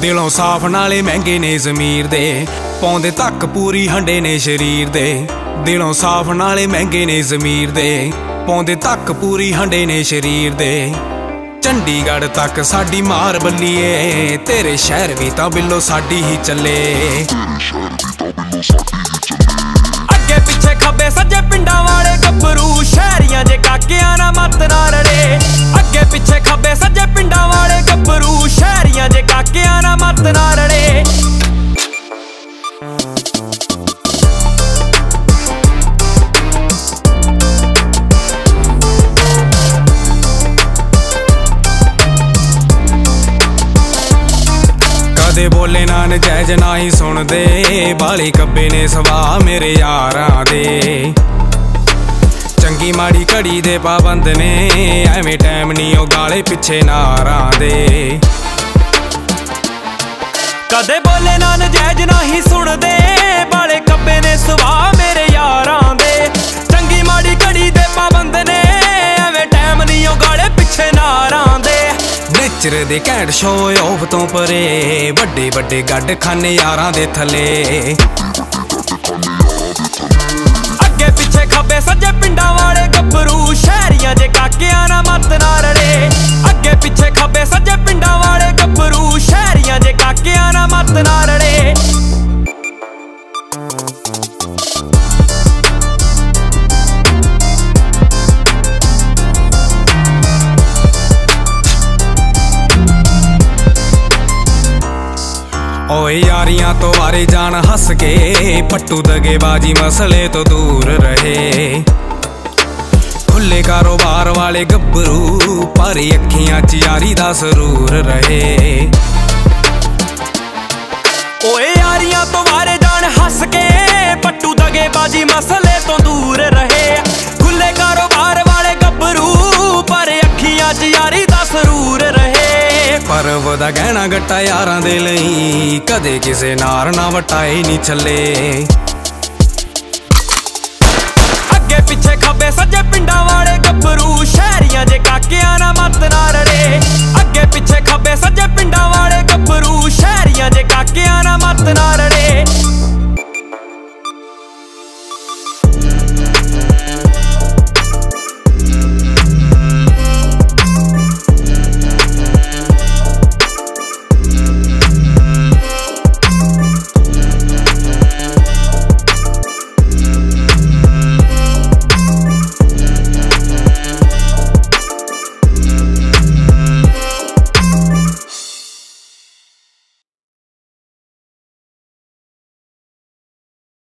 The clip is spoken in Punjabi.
ਦਿਲੋਂ ਸਾਫ਼ ਨਾਲੇ ਮਹਿੰਗੇ ਨੇ ਜ਼ਮੀਰ ਦੇ। ਪਾਉਂਦੇ ਤੱਕ ਪੂਰੀ ਹੰਡੇ ਨੇ ਸ਼ਰੀਰ ਦੇ। ਦਿਲੋਂ ਸਾਫ਼ ਨਾਲੇ ਮਹਿੰਗੇ ਨੇ ਜ਼ਮੀਰ ਦੇ। ਪਾਉਂਦੇ ਤੱਕ ਪੂਰੀ ਹੰਡੇ ਨੇ ਸ਼ਰੀਰ ਦੇ। ਚੰਡੀਗੜ੍ਹ ਤੱਕ ਸਾਡੀ ਮਾਰ ਬੱਲੀਏ। ਤੇਰੇ ਸ਼ਹਿਰ ਵੀ ਤਾਂ ਬਿੱਲੋ ਸਾਡੀ ਹੀ ਚੱਲੇ। ਅੱਗੇ ਪਿੱਛੇ ਖੱਬੇ ਸੱਜੇ ਪਿੰਡਾਂ ਵਾਲੇ ਗੱਭਰੂ। ਸ਼ਹਿਰੀਆਂ ਜੇ ਕਾਕਿਆਂ ਨਾ ਮਤ ਨਾ ਰੜੇ। ਅੱਗੇ ਪਿੱਛੇ ਕਾਕਿਆਂ ਨਾ ਮਤ ਕਦੇ ਬੋਲੇ ਨਾ ਨਜਾਇਜ਼ ਨਾ ਹੀ ਸੁਣਦੇ। ਬਾਲੀ ਕੱਬੇ ਨੇ ਸਵਾ ਮੇਰੇ ਯਾਰਾਂ ਦੇ। ਚੰਗੀ ਮਾੜੀ ਘੜੀ ਦੇ ਪਾਬੰਦ ਨੇ, ਐਵੇਂ ਟਾਈਮ ਨਹੀਂ ਉਹ ਗਾਲੇ ਪਿੱਛੇ ਨਾਰਾਂ ਦੇ। ਕਦੇ ਬੋਲੇ ਨਾ ਨਜਾਇਜ਼ ਨਹੀਂ ਸੁਣਦੇ, ਬਾਲੇ ਕੱਬੇ ਨੇ ਸਵਾ ਮੇਰੇ ਯਾਰਾਂ ਦੇ। ਚੰਗੀ ਮਾੜੀ ਘੜੀ ਦੇ ਪਾਬੰਦ ਨੇ, ਐਵੇਂ ਟਾਈਮ ਨਹੀਂ ਉਹ ਗਾਲੇ ਪਿੱਛੇ ਨਾਰਾਂ ਦੇ। ਨੇਚਰ ਦੇ ਘੈਂਟ ਸ਼ੋ ਆਫ ਤੋਂ ਪਰੇ, ਵੱਡੇ ਵੱਡੇ ਗੱਡ ਖਾਨੇ ਯਾਰਾਂ ਦੇ ਥੱਲੇ। ਅੱਗੇ ਪਿੱਛੇ ਖੱਬੇ ਸੱਜੇ ਪਿੰਡਾਂ ਓਏ ਯਾਰੀਆਂ ਤੋਂ ਵਾਰੇ ਜਾਣ ਹੱਸ ਕੇ, ਪੱਟੂ ਦਗੇਬਾਜੀ ਮਸਲੇ ਤੋਂ ਦੂਰ ਰਹੇ। ਖੁੱਲੇ ਕਾਰੋਬਾਰ ਵਾਲੇ ਗੱਭਰੂ, ਭਾਰੀ ਅੱਖੀਆਂ 'ਚ ਯਾਰੀ ਦਾ ਸਰੂਰ ਰਹੇ। ਓਏ ਯਾਰੀਆਂ ਤੋਂ ਵਾਰੇ ਜਾਣ ਹੱਸ ਕੇ, ਪੱਟੂ ਦਗੇਬਾਜੀ ਮਸਲੇ ਪਰਵ ਦਾ ਗਹਿਣਾ ਗੱਟਾ ਯਾਰਾਂ ਦੇ ਲਈ। ਕਦੇ ਕਿਸੇ ਨਾਰ ਨਾ ਵਟਾਏ ਨਹੀਂ ਛੱਲੇ। ਅੱਗੇ ਪਿੱਛੇ ਖੱਬੇ ਸੱਜੇ ਪਿੰਡਾਂ